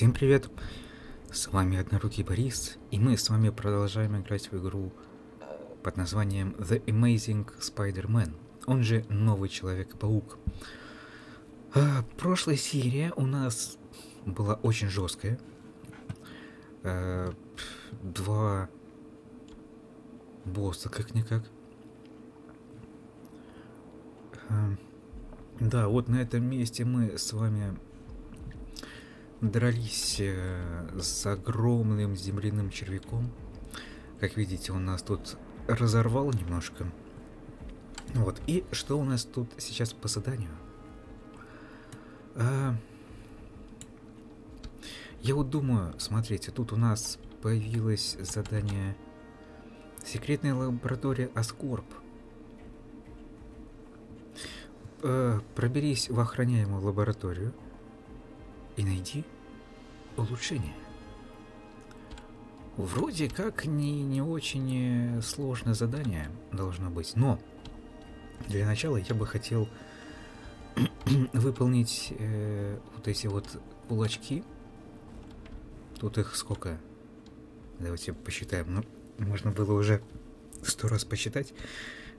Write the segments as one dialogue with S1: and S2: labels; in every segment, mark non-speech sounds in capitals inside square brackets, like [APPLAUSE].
S1: Всем привет! С вами Однорукий Борис, и мы с вами продолжаем играть в игру под названием The Amazing Spider-Man, он же Новый Человек-паук. А, прошлая серия у нас была очень жесткая. А, два босса как-никак. Да, вот на этом месте мы с вами дрались э, с огромным земляным червяком. Как видите, он нас тут разорвал немножко. Вот, и что у нас тут сейчас по заданию? А... Я вот думаю, смотрите, тут у нас появилось задание Секретная лаборатория Аскорб. Э, проберись в охраняемую лабораторию и найди улучшение. Вроде как не, не очень э, сложное задание должно быть, но для начала я бы хотел [CLEARS THROAT] выполнить э, вот эти вот кулачки. Тут их сколько? Давайте посчитаем. Ну, можно было уже сто раз посчитать.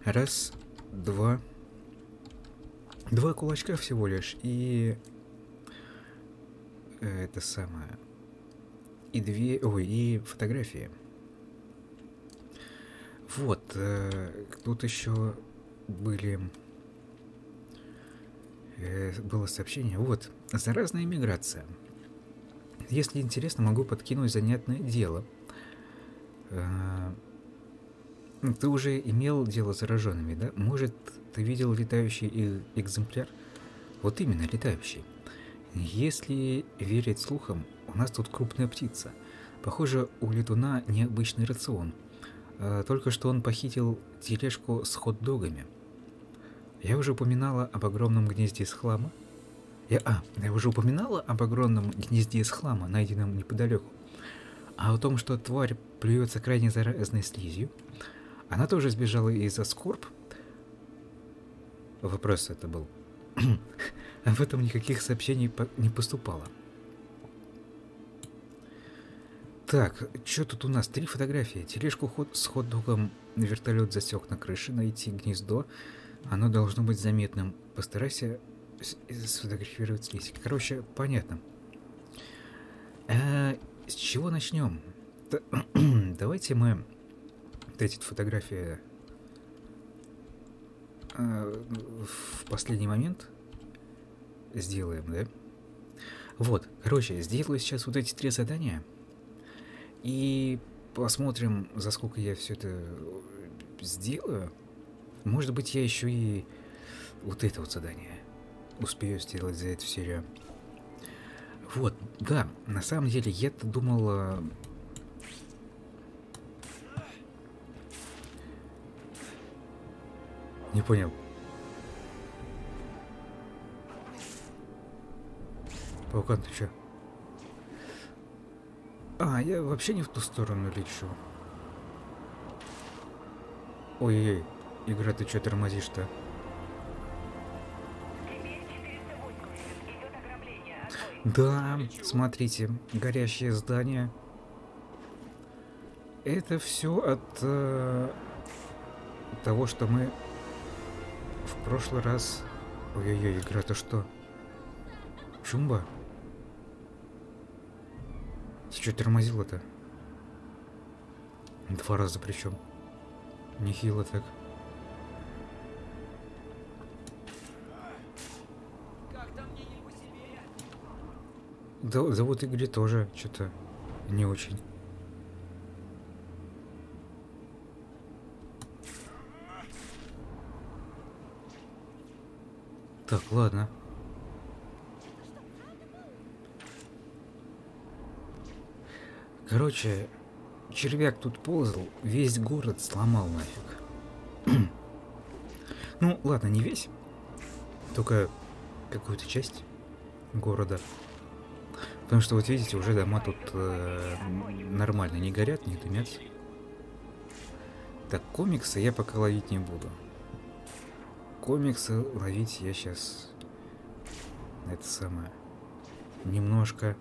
S1: Раз, два, два кулачка всего лишь. И это самое. И две... Ой, и фотографии. Вот. Э, тут еще были... Э, было сообщение. Вот. Заразная миграция. Если интересно, могу подкинуть занятное дело. Э, ты уже имел дело с зараженными, да? Может, ты видел летающий экземпляр? Вот именно, летающий. Если верить слухам, у нас тут крупная птица. Похоже, у летуна необычный рацион. А, только что он похитил тележку с хот-догами. Я уже упоминала об огромном гнезде из хлама. Я, а, я уже упоминала об огромном гнезде из хлама, найденном неподалеку. А о том, что тварь плюется крайне заразной слизью, она тоже сбежала из-за скорб. Вопрос это был. [CLEARS THROAT] [CLEARS THROAT] Об этом никаких сообщений не поступало. Так, что тут у нас? Три фотографии. Тележку ход с хот-догом, вертолет засек на крыше, найти гнездо. Оно должно быть заметным. Постарайся сфотографировать слизь. Короче, понятно. А, с чего начнем? [CLEARS THROAT] Давайте мы эти фотографии а, в последний момент сделаем, да? Вот, короче, сделаю сейчас вот эти три задания. И посмотрим, за сколько я все это сделаю. Может быть, я еще и вот это вот задание успею сделать за эту серию. Вот, да, на самом деле я-то думал... Не понял. Паукан, ты чё? А, я вообще не в ту сторону лечу. Ой-ой-ой, игра, ты чё тормозишь-то? Да, смотрите, горящее здание. Это все от э, того, что мы в прошлый раз... Ой-ой-ой, игра-то что? Чумба? Что тормозила-то? Два раза причем. Нехило так. Да, вот игре тоже что-то не очень. Так, ладно. Короче, червяк тут ползал, весь город сломал нафиг. [CLEARS THROAT] ну, ладно, не весь. Только какую-то часть города. Потому что, вот видите, уже дома тут э, нормально не горят, не дымятся. Так, комиксы я пока ловить не буду. Комиксы ловить я сейчас... Это самое... Немножко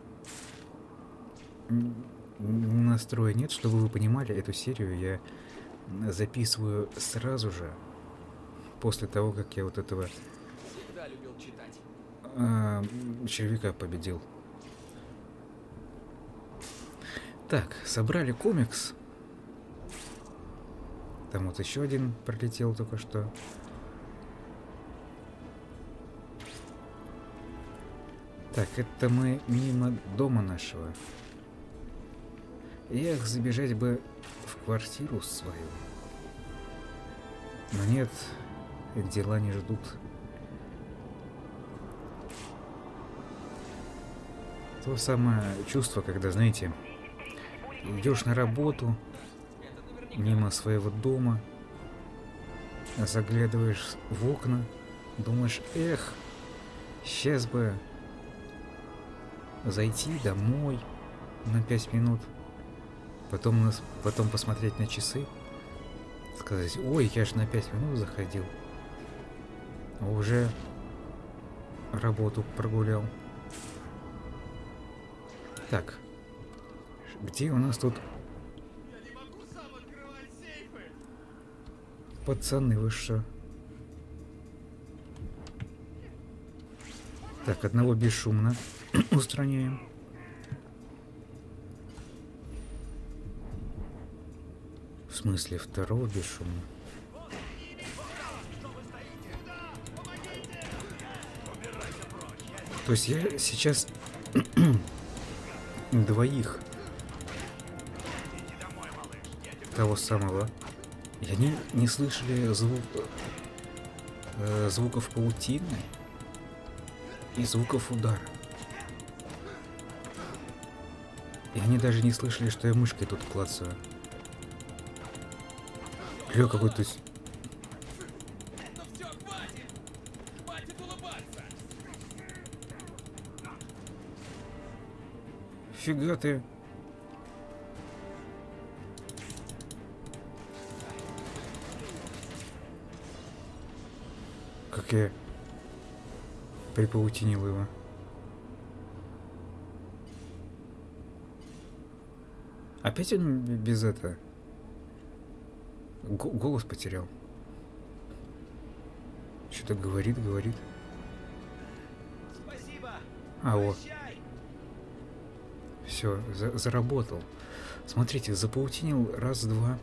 S1: настроя нет, чтобы вы понимали, эту серию я записываю сразу же, после того, как я вот этого а, червяка победил. Так, собрали комикс. Там вот еще один пролетел только что. Так, это мы мимо дома нашего. Эх, забежать бы в квартиру свою. Но нет, дела не ждут. То самое чувство, когда, знаете, идешь на работу, мимо своего дома, заглядываешь в окна, думаешь, эх, сейчас бы зайти домой на пять минут, потом, потом посмотреть на часы, сказать, ой, я же на пять минут заходил, а уже работу прогулял. Так, где у нас тут... Пацаны, вы что? Так, одного бесшумно [CLEARS THROAT] устраняем. Смысле, второго бесшумно? То есть я сейчас [CLEARS THROAT] двоих того самого. И они не слышали звук, э, звуков паутины и звуков удара. И они даже не слышали, что я мышкой тут клацаю. Лё, какой-то... Фига ты. Как я припаутинил его. Опять он без этого? Голос потерял. Что-то говорит, говорит. Спасибо. А, вот. Все, за заработал. Смотрите, запаутинил раз, два.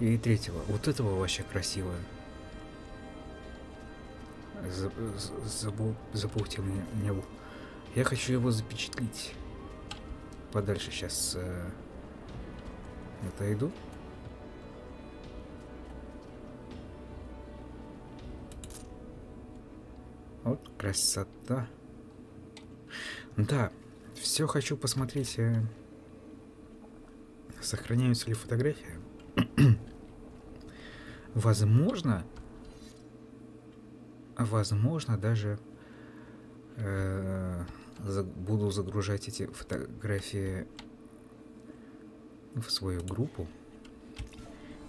S1: И третьего. Вот этого вообще красивое. Забыл, запаутил меня. Я хочу его запечатлить подальше сейчас э, отойду. Вот красота. Да, все хочу посмотреть, э, сохраняются ли фотографии. [CLEARS THROAT] возможно, возможно даже э, буду загружать эти фотографии в свою группу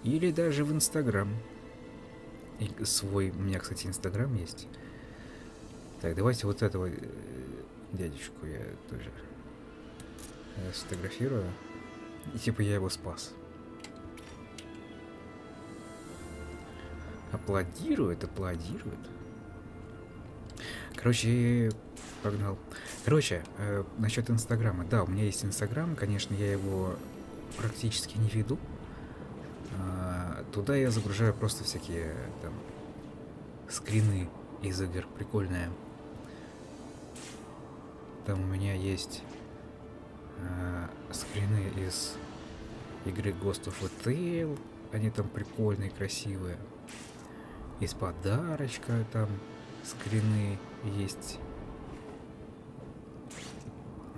S1: или даже в Инстаграм. И свой, у меня, кстати, Инстаграм есть. Так, давайте вот этого э, дядечку я тоже э, сфотографирую. И типа я его спас. Аплодирует, аплодирует. Короче, погнал. Короче, э, насчет Инстаграма. Да, у меня есть Инстаграм, конечно, я его практически не веду. Э, туда я загружаю просто всякие там скрины из игр, прикольные. Там у меня есть э, скрины из игры Ghost of a. Они там прикольные, красивые. Из подарочка там скрины есть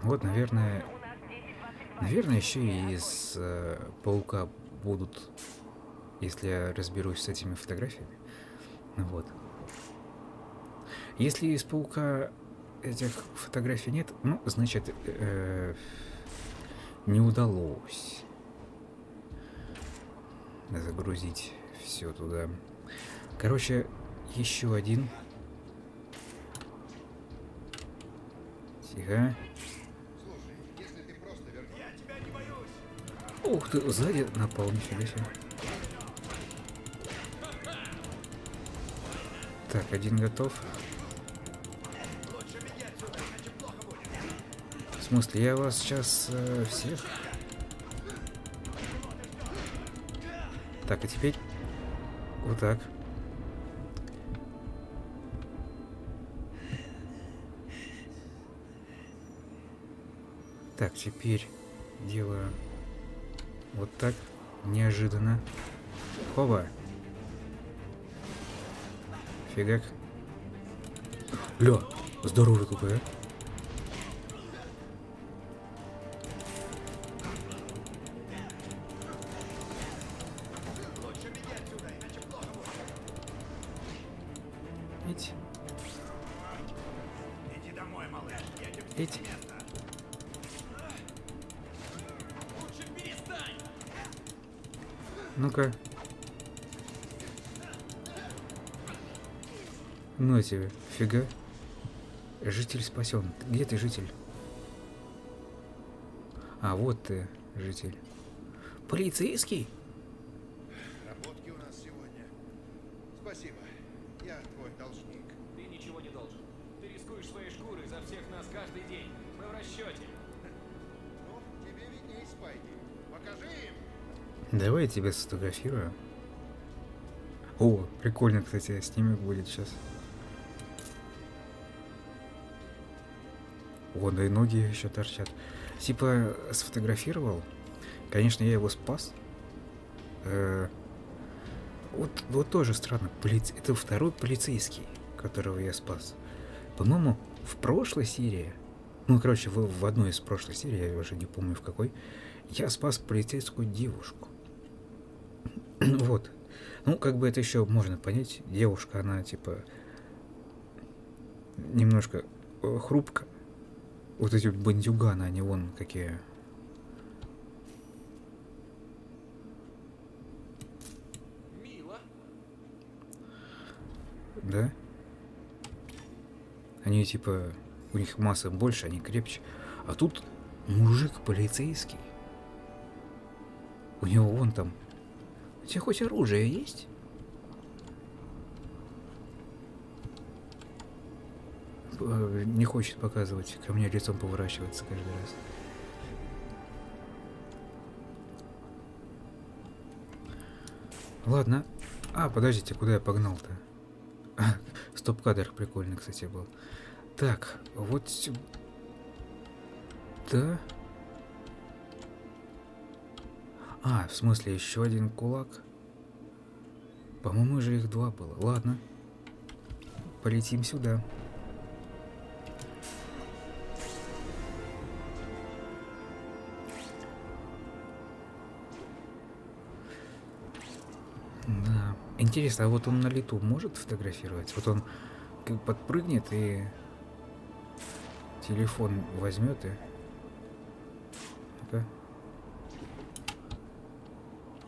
S1: вот, наверное, наверное, еще и из э, паука будут, если я разберусь с этими фотографиями. Ну вот. Если из паука этих фотографий нет, ну, значит, э, не удалось загрузить все туда. Короче, еще один. Тихо. Ух ты, сзади напал, нифига себе. Так, один готов. В смысле, я вас сейчас э, всех... Так, а теперь вот так. Так, теперь делаю вот так, неожиданно. Хоба. Фигак. Ля, здоровый какой, а. Ну тебе, фига. Житель спасен. Где ты, житель? А, вот ты, житель. Полицейский?
S2: Работки у нас сегодня. Спасибо. Я твой должник.
S3: Ты ничего не должен. Ты рискуешь своей шкурой за всех нас каждый день. Мы в расчете.
S2: Ну, тебе видней, Спайди. Покажи им.
S1: Давай я тебя сфотографирую. О, прикольно, кстати, снимок будет сейчас. Да и ноги еще торчат. Типа, сфотографировал. Конечно, я его спас. Э, вот, вот тоже странно. Полиц... Это второй полицейский, которого я спас. По-моему, в прошлой серии, ну, короче, в, в одной из прошлых серий, я уже не помню в какой, я спас полицейскую девушку. [CLEARS THROAT] вот. Ну, как бы это еще можно понять. Девушка, она типа немножко э, хрупко. Вот эти бандюганы, они вон какие.
S3: Мило.
S1: Да? Они типа, у них масса больше, они крепче. А тут мужик полицейский. У него вон там. У тебя хоть оружие есть? Э, Не хочет показывать, ко мне лицом поворачивается каждый раз. Ладно. А, подождите, куда я погнал-то? [LAUGHS] Стоп-кадр прикольный, кстати, был. Так, вот сюда. А, в смысле, еще один кулак? По-моему, же их два было. Ладно. Полетим сюда. Интересно, а вот он на лету может фотографировать? Вот он как подпрыгнет и телефон возьмет и... Ну-ка.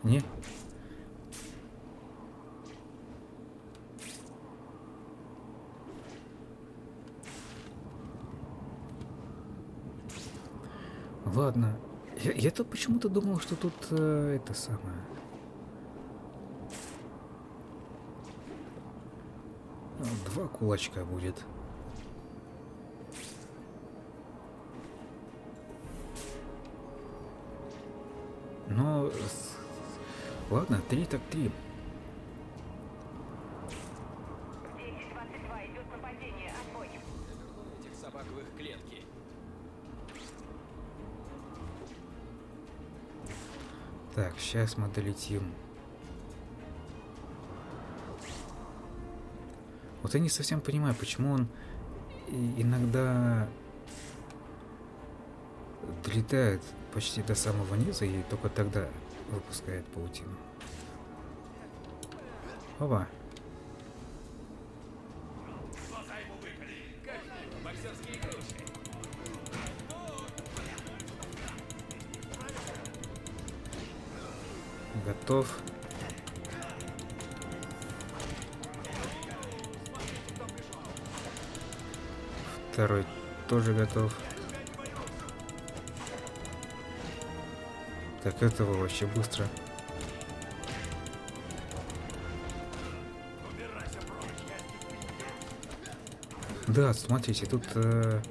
S1: Не? Ладно. Я, я-то почему-то думал, что тут э, это самое. Ну, Два кулачка будет. Но... с- Ладно, три так три.
S4: 10-22 идет нападение. Отбой.
S3: Я верну этих собак в их клетки.
S1: Так, сейчас мы долетим. Вот я не совсем понимаю, почему он иногда долетает почти до самого низа и только тогда выпускает паутину. Опа. Готов. Второй тоже готов. Так, этого вообще быстро. Да, смотрите, тут... э,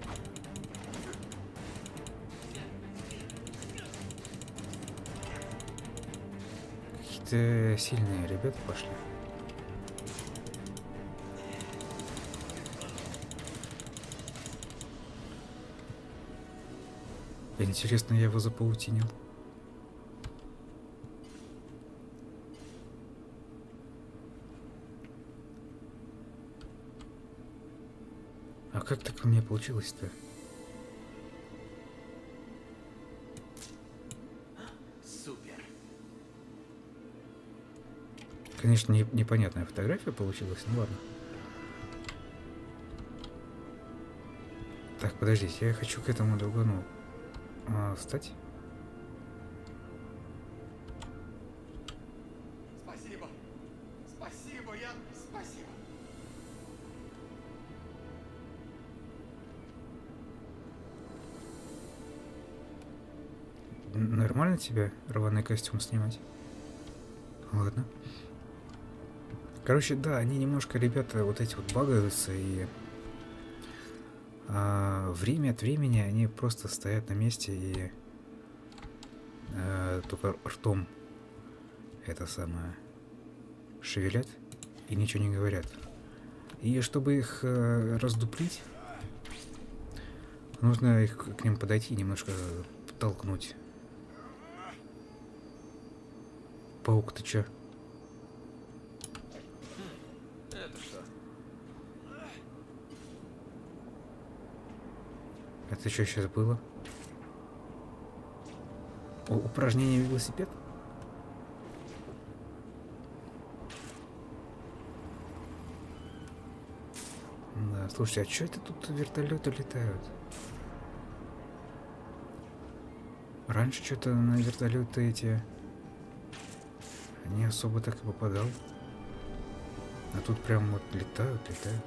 S1: Какие-то сильные ребята пошли. Интересно, я его запаутинил. А как так у меня получилось-то?
S3: Супер.
S1: Конечно, не- непонятная фотография получилась, ну ладно. Так, подождите, я хочу к этому другому а, встать.
S2: Спасибо. Спасибо, я... Спасибо.
S1: Нормально тебе рваный костюм снимать? Ладно. Короче, да, они немножко, ребята, вот эти вот багаются и а, время от времени они просто стоят на месте и а, только ртом это самое шевелят и ничего не говорят. И чтобы их э, раздуплить, нужно их к ним подойти и немножко толкнуть. Паук, ты чё?
S3: Это что?
S1: Это что сейчас было? У- упражнение велосипед? Да, слушайте, а что это тут вертолеты летают? Раньше что-то на вертолеты эти не особо так и попадал. А тут прям вот летают, летают.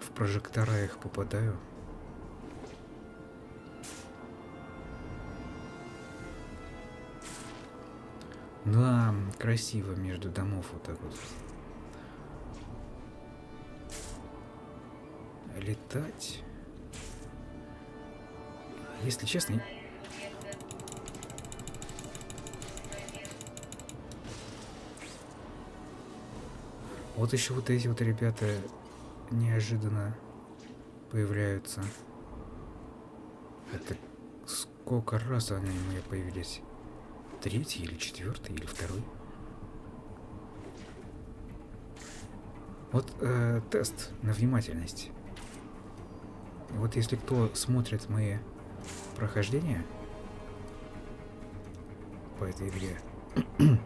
S1: В прожектора их попадаю. Да, красиво между домов вот так вот. Летать. Если честно, вот еще вот эти вот ребята неожиданно появляются. Это сколько раз они у меня появились? Третий или четвертый или второй? Вот э, тест на внимательность. Вот если кто смотрит мои прохождения по этой игре, [CLEARS THROAT]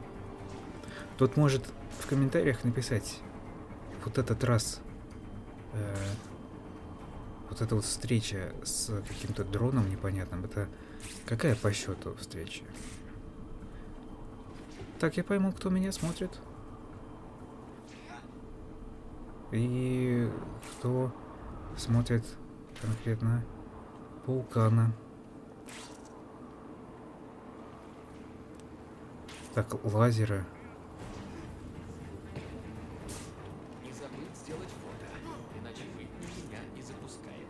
S1: тот может в комментариях написать вот этот раз э, вот эта вот встреча с каким-то дроном непонятным, это какая по счету встреча? Так я пойму, кто меня смотрит. И кто смотрит конкретно Паукана. Так, лазеры.
S3: Не забыть сделать фото, иначе выпнет меня и запускает.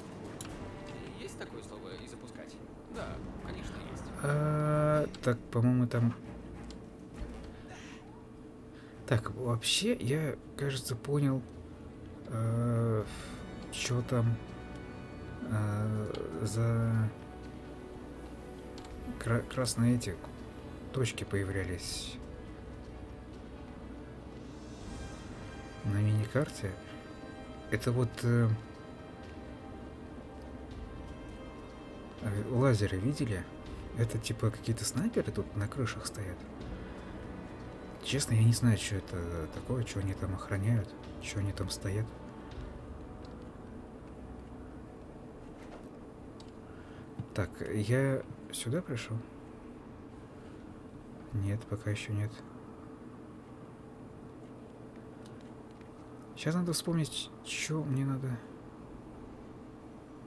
S3: Есть такое слово «и запускать»? Да, конечно, есть.
S1: А, так, по-моему, там... Так, вообще, я, кажется, понял, что там э, за кра- красные эти точки появлялись на мини-карте. Это вот э, э, лазеры видели? Это типа какие-то снайперы тут на крышах стоят. Честно, я не знаю, что это такое, что они там охраняют, что они там стоят. Так, я сюда пришел? Нет, пока еще нет. Сейчас надо вспомнить, что мне надо.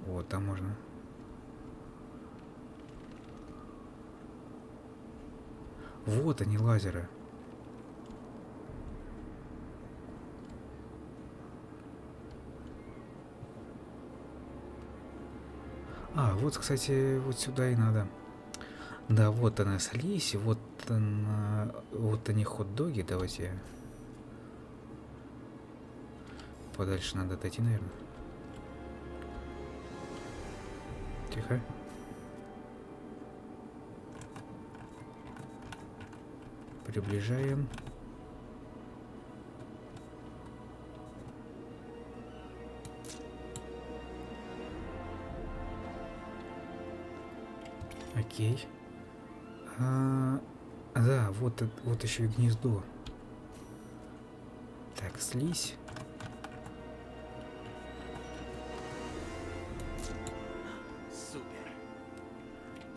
S1: Вот, там можно. Вот они, лазеры. А, вот, кстати, вот сюда и надо. Да, вот она слизь, вот она, вот они хот-доги, давайте. Подальше надо отойти, наверное. Тихо. Приближаем. Окей. А, да, вот, вот еще и гнездо. Так, слизь.
S3: Супер.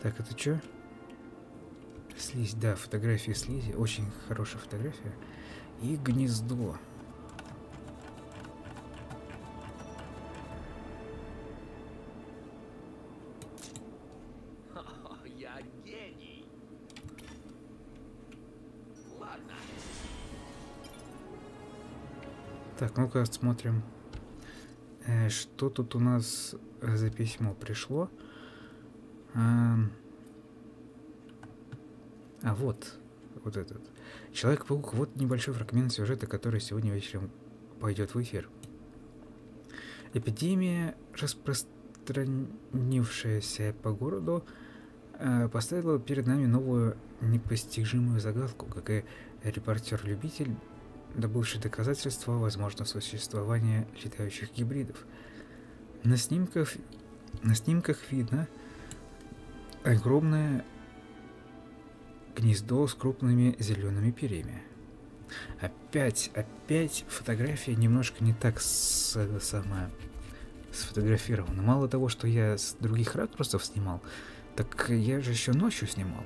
S1: Так, это что? Слизь, да, фотография слизи. Очень хорошая фотография. И гнездо. Ну-ка смотрим. Э, что тут у нас за письмо пришло? А вот, вот этот. Человек-паук, вот небольшой фрагмент сюжета, который сегодня вечером пойдет в эфир. Эпидемия, распространившаяся по городу, э, поставила перед нами новую непостижимую загадку, как и репортер-любитель добывший доказательства возможного существования летающих гибридов. На снимках, на снимках видно огромное гнездо с крупными зелеными перьями. Опять, опять фотография немножко не так с, самое, сфотографирована. Мало того, что я с других ракурсов снимал, так я же еще ночью снимал.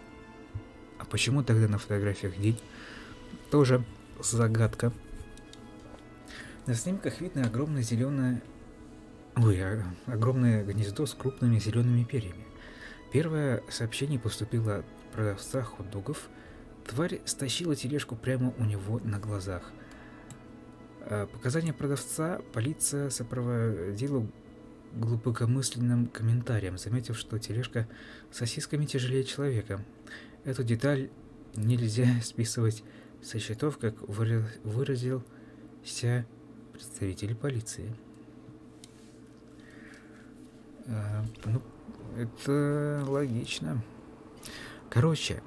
S1: А почему тогда на фотографиях день? Тоже загадка. На снимках видно огромное зеленое... Ой, а- огромное гнездо с крупными зелеными перьями. Первое сообщение поступило от продавца хот-догов. Тварь стащила тележку прямо у него на глазах. А, Показания продавца полиция сопроводила глубокомысленным комментарием, заметив, что тележка с сосисками тяжелее человека. Эту деталь нельзя [LAUGHS] списывать со счетов, как выра- выразился представитель полиции. А, ну, это логично. Короче,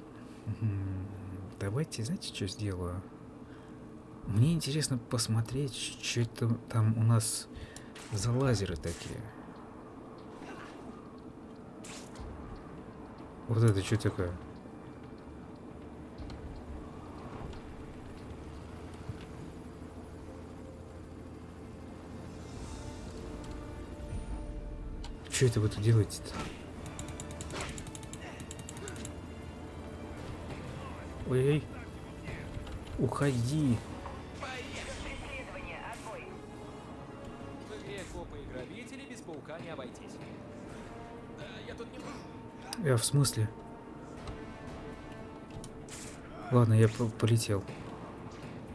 S1: давайте, знаете, что сделаю? Мне интересно посмотреть, что это там у нас за лазеры такие. Вот это что такое? Что это вы тут делаете-то? Ой-ой. Уходи.
S3: Я.
S1: Я в смысле? Ладно, я по- полетел.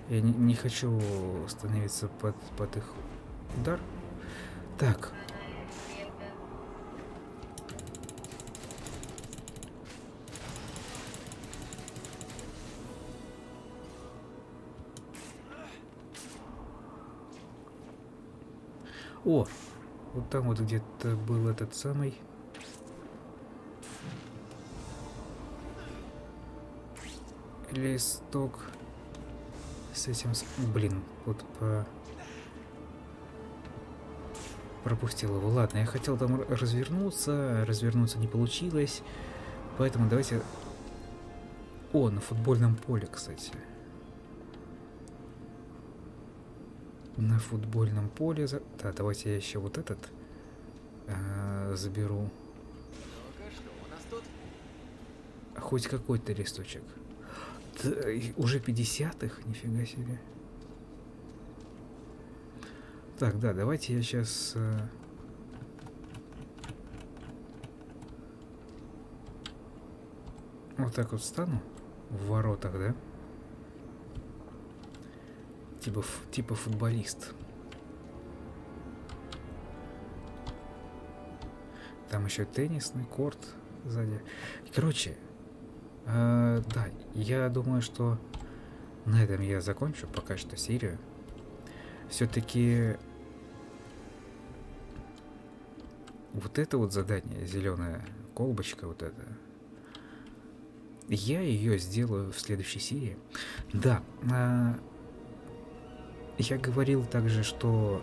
S1: Я не, не хочу становиться под, под их удар. Так. О, вот там вот где-то был этот самый листок с этим... Блин, вот по... Пропустил его. Ладно, я хотел там развернуться, развернуться не получилось. Поэтому давайте... О, на футбольном поле, кстати. На футбольном поле... Да, давайте я еще вот этот э, заберу. Хоть какой-то листочек. И уже 50-х? Нифига себе. Так, да, давайте я сейчас... Вот так вот встану. в воротах, да? Типа, типа футболист. Там еще теннисный корт сзади. Короче, э, да, я думаю, что на этом я закончу пока что серию. Все-таки вот это вот задание, зеленая колбочка, вот это, я ее сделаю в следующей серии. Да, э, я говорил также, что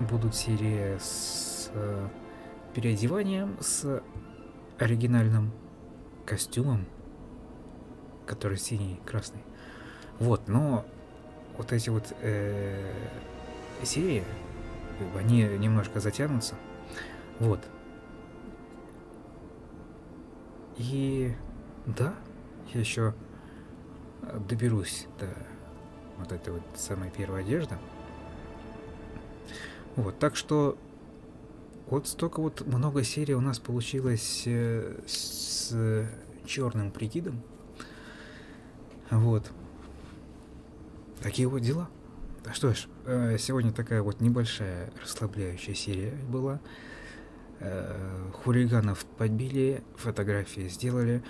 S1: будут серии с э, переодеванием, с оригинальным костюмом, который синий, красный. Вот, но вот эти вот э, серии, они немножко затянутся. Вот. И да, я еще доберусь до вот этой вот самой первой одежды. Вот, так что вот столько вот много серий у нас получилось э, с черным прикидом. Вот. Такие вот дела. А что ж, э, сегодня такая вот небольшая расслабляющая серия была. Э, хулиганов подбили, фотографии сделали.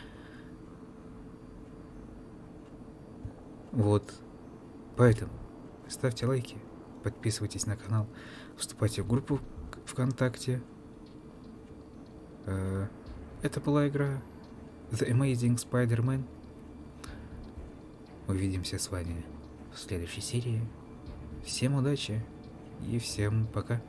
S1: Вот. Поэтому ставьте лайки, подписывайтесь на канал, вступайте в группу ВКонтакте. Э, это была игра The Amazing Spider-Man. Увидимся с вами в следующей серии. Всем удачи и всем пока.